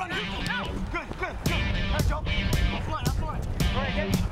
run, run. Good, good, good. All right, Joe. Up front, up front. All right, get.